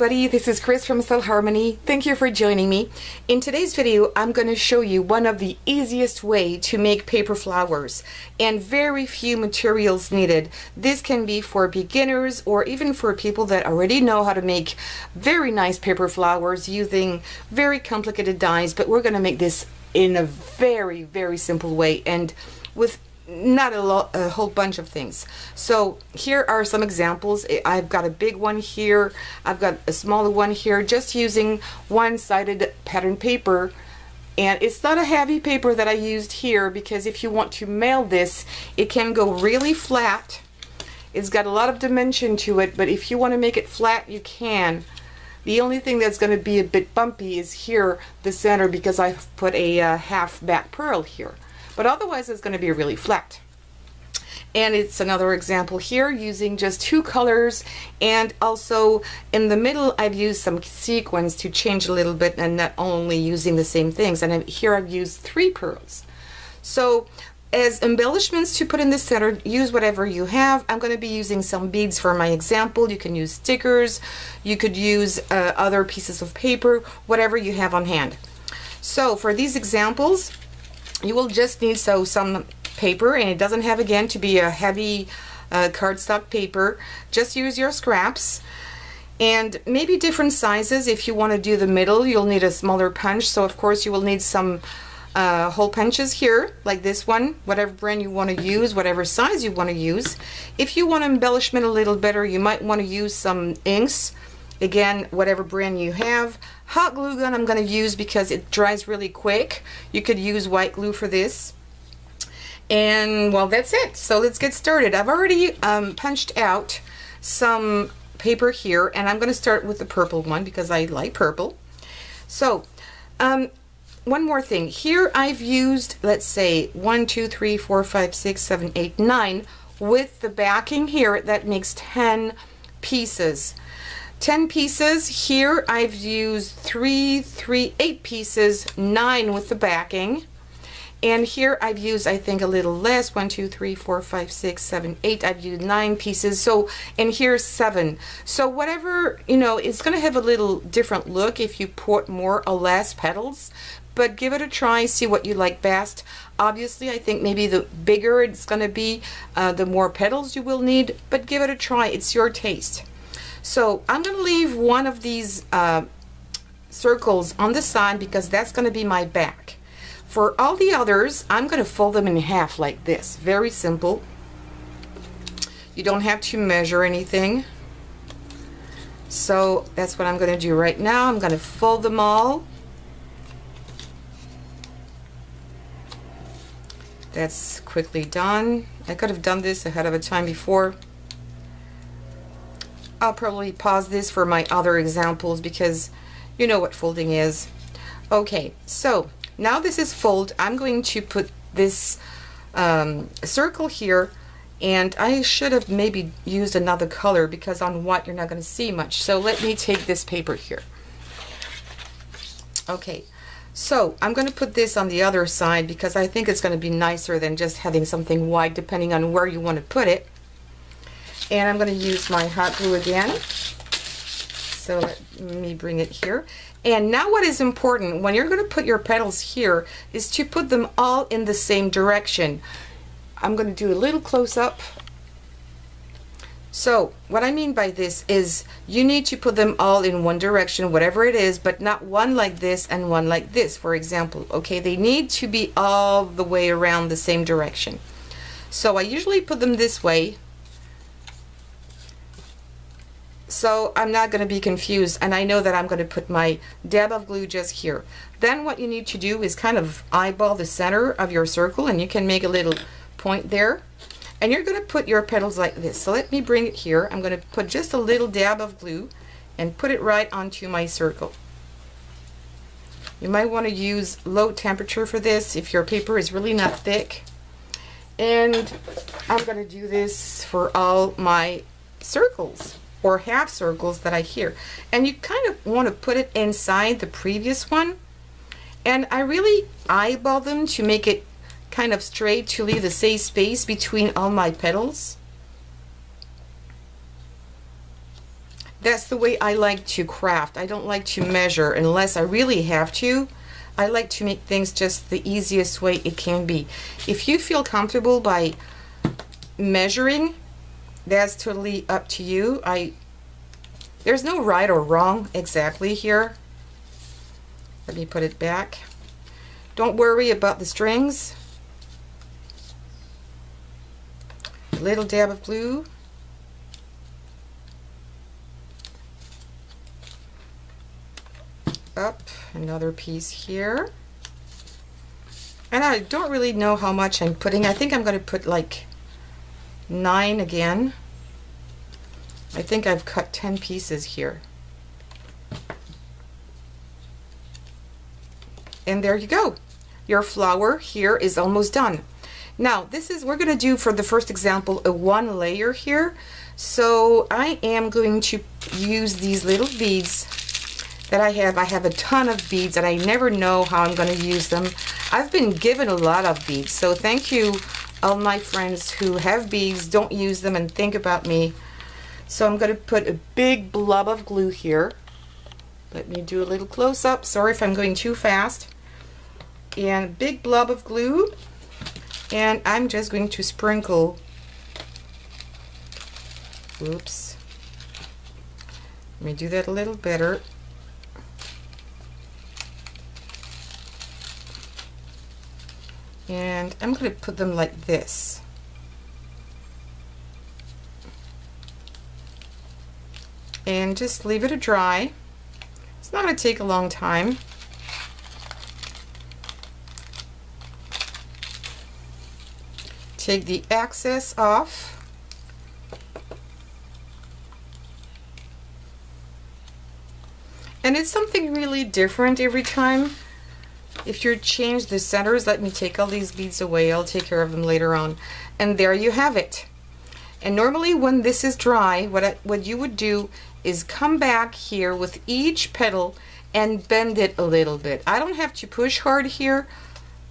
everybody, this is Chris from Cell Harmony. Thank you for joining me. In today's video, I'm going to show you one of the easiest way to make paper flowers and very few materials needed. This can be for beginners or even for people that already know how to make very nice paper flowers using very complicated dies, but we're going to make this in a very, very simple way and with not a, lot, a whole bunch of things. So here are some examples. I've got a big one here. I've got a smaller one here just using one-sided pattern paper and it's not a heavy paper that I used here because if you want to mail this it can go really flat. It's got a lot of dimension to it but if you want to make it flat you can. The only thing that's going to be a bit bumpy is here the center because I've put a uh, half back pearl here but otherwise it's going to be really flat. And it's another example here using just two colors and also in the middle I've used some sequins to change a little bit and not only using the same things and here I've used three pearls. So as embellishments to put in the center, use whatever you have. I'm going to be using some beads for my example. You can use stickers, you could use uh, other pieces of paper, whatever you have on hand. So for these examples, you will just need so some paper and it doesn't have again to be a heavy uh, cardstock paper. Just use your scraps and maybe different sizes. If you want to do the middle you'll need a smaller punch. So of course you will need some uh, hole punches here like this one. Whatever brand you want to use whatever size you want to use. If you want embellishment a little better you might want to use some inks Again, whatever brand you have. Hot glue gun I'm going to use because it dries really quick. You could use white glue for this. And well, that's it. So let's get started. I've already um, punched out some paper here and I'm going to start with the purple one because I like purple. So, um, one more thing. Here I've used, let's say, one, two, three, four, five, six, seven, eight, nine. With the backing here, that makes 10 pieces. 10 pieces. Here I've used three, three, eight pieces, nine with the backing. And here I've used, I think, a little less. One, two, three, four, five, six, seven, eight. I've used nine pieces. So, and here's seven. So whatever, you know, it's going to have a little different look if you put more or less petals. But give it a try, see what you like best. Obviously, I think maybe the bigger it's going to be, uh, the more petals you will need. But give it a try. It's your taste. So I'm going to leave one of these uh, circles on the side because that's going to be my back. For all the others, I'm going to fold them in half like this. Very simple. You don't have to measure anything. So that's what I'm going to do right now. I'm going to fold them all. That's quickly done. I could have done this ahead of a time before. I'll probably pause this for my other examples because you know what folding is. Okay, so now this is fold. I'm going to put this um, circle here and I should have maybe used another color because on white you're not going to see much. So let me take this paper here. Okay, so I'm going to put this on the other side because I think it's going to be nicer than just having something white depending on where you want to put it. And I'm going to use my hot glue again. So let me bring it here. And now what is important, when you're going to put your petals here, is to put them all in the same direction. I'm going to do a little close-up. So what I mean by this is you need to put them all in one direction, whatever it is, but not one like this and one like this, for example. Okay, they need to be all the way around the same direction. So I usually put them this way, so I'm not going to be confused and I know that I'm going to put my dab of glue just here. Then what you need to do is kind of eyeball the center of your circle and you can make a little point there and you're going to put your petals like this. So let me bring it here. I'm going to put just a little dab of glue and put it right onto my circle. You might want to use low temperature for this if your paper is really not thick. And I'm going to do this for all my circles or half circles that I hear. And you kind of want to put it inside the previous one. And I really eyeball them to make it kind of straight to leave the safe space between all my petals. that's the way I like to craft. I don't like to measure unless I really have to. I like to make things just the easiest way it can be. If you feel comfortable by measuring, that's totally up to you. I There's no right or wrong exactly here. Let me put it back. Don't worry about the strings. A little dab of glue. Up, another piece here. And I don't really know how much I'm putting. I think I'm going to put like nine again. I think I've cut 10 pieces here. And there you go. Your flower here is almost done. Now, this is, we're going to do for the first example, a one layer here. So I am going to use these little beads that I have. I have a ton of beads and I never know how I'm going to use them. I've been given a lot of beads. So thank you all my friends who have beads. Don't use them and think about me. So I'm going to put a big blob of glue here. Let me do a little close up. Sorry if I'm going too fast. And a big blob of glue. And I'm just going to sprinkle. Oops. Let me do that a little better. And I'm going to put them like this. and just leave it to dry. It's not going to take a long time. Take the excess off. And it's something really different every time. If you change the centers, let me take all these beads away. I'll take care of them later on. And there you have it. And normally when this is dry, what, I, what you would do is come back here with each petal and bend it a little bit. I don't have to push hard here.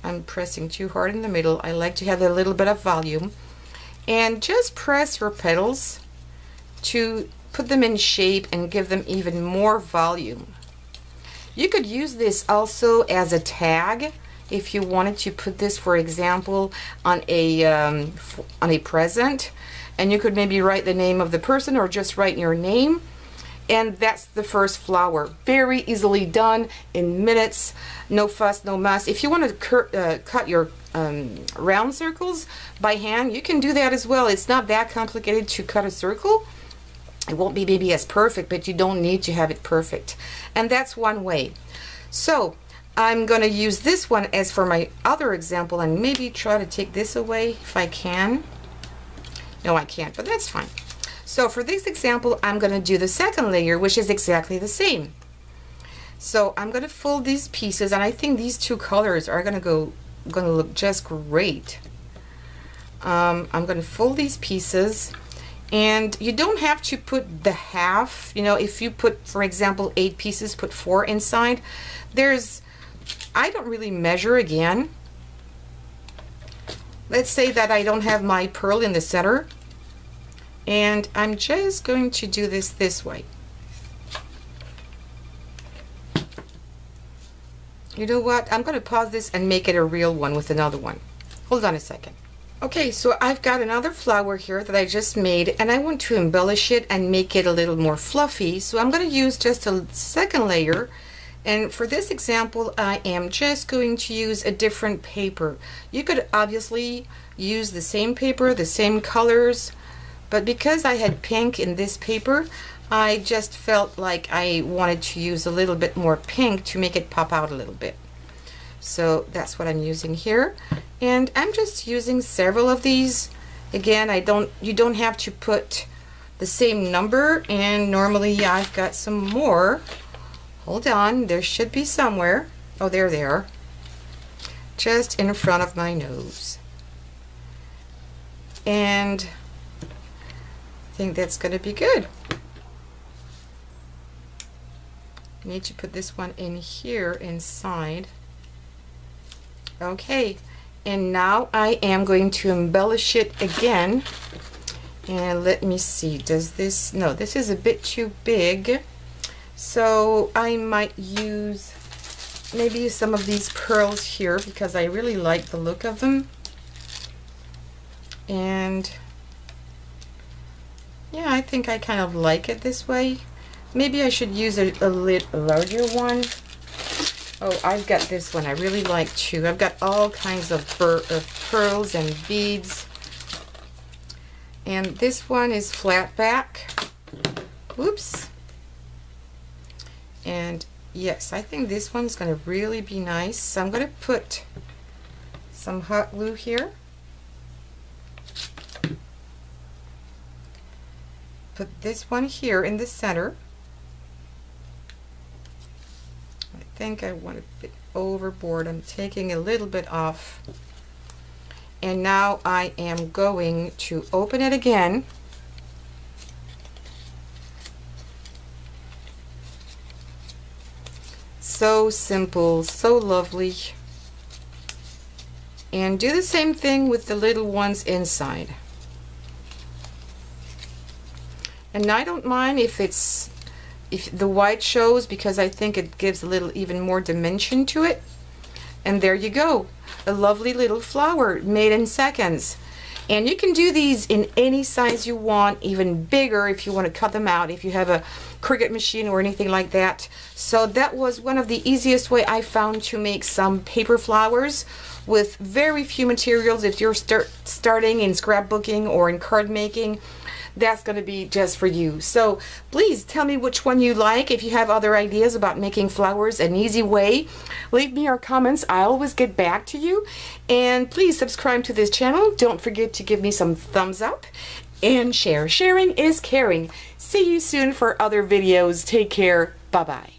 I'm pressing too hard in the middle. I like to have a little bit of volume. And just press your petals to put them in shape and give them even more volume. You could use this also as a tag if you wanted to put this, for example, on a um, on a present, and you could maybe write the name of the person or just write your name and that's the first flower. Very easily done in minutes, no fuss, no muss. If you want to uh, cut your um, round circles by hand, you can do that as well. It's not that complicated to cut a circle. It won't be maybe as perfect, but you don't need to have it perfect. And that's one way. So I'm going to use this one as for my other example and maybe try to take this away if I can. No, I can't, but that's fine. So for this example, I'm going to do the second layer, which is exactly the same. So I'm going to fold these pieces, and I think these two colors are going to go, to look just great. Um, I'm going to fold these pieces, and you don't have to put the half. You know, if you put, for example, eight pieces, put four inside. There's, I don't really measure again. Let's say that I don't have my pearl in the center and I'm just going to do this this way. You know what? I'm going to pause this and make it a real one with another one. Hold on a second. Okay, so I've got another flower here that I just made and I want to embellish it and make it a little more fluffy. So I'm going to use just a second layer and for this example I am just going to use a different paper. You could obviously use the same paper, the same colors, but because I had pink in this paper, I just felt like I wanted to use a little bit more pink to make it pop out a little bit. So that's what I'm using here. And I'm just using several of these. Again, I don't. you don't have to put the same number and normally I've got some more. Hold on, there should be somewhere. Oh, there they are. Just in front of my nose. And I think that's going to be good. Need to put this one in here inside. Okay, and now I am going to embellish it again. And let me see, does this, no, this is a bit too big. So I might use maybe some of these pearls here because I really like the look of them. And yeah, I think I kind of like it this way. Maybe I should use a, a little larger one. Oh, I've got this one I really like too. I've got all kinds of, of pearls and beads. And this one is flat back. Whoops. And yes, I think this one's going to really be nice. So I'm going to put some hot glue here. Put this one here in the center. I think I went a bit overboard. I'm taking a little bit off. And now I am going to open it again. So simple so lovely. And do the same thing with the little ones inside. And I don't mind if it's if the white shows because I think it gives a little even more dimension to it and there you go a lovely little flower made in seconds. And you can do these in any size you want, even bigger if you want to cut them out, if you have a Cricut machine or anything like that. So that was one of the easiest way I found to make some paper flowers with very few materials if you're start starting in scrapbooking or in card making that's going to be just for you. So please tell me which one you like. If you have other ideas about making flowers an easy way, leave me your comments. I always get back to you. And please subscribe to this channel. Don't forget to give me some thumbs up and share. Sharing is caring. See you soon for other videos. Take care. Bye-bye.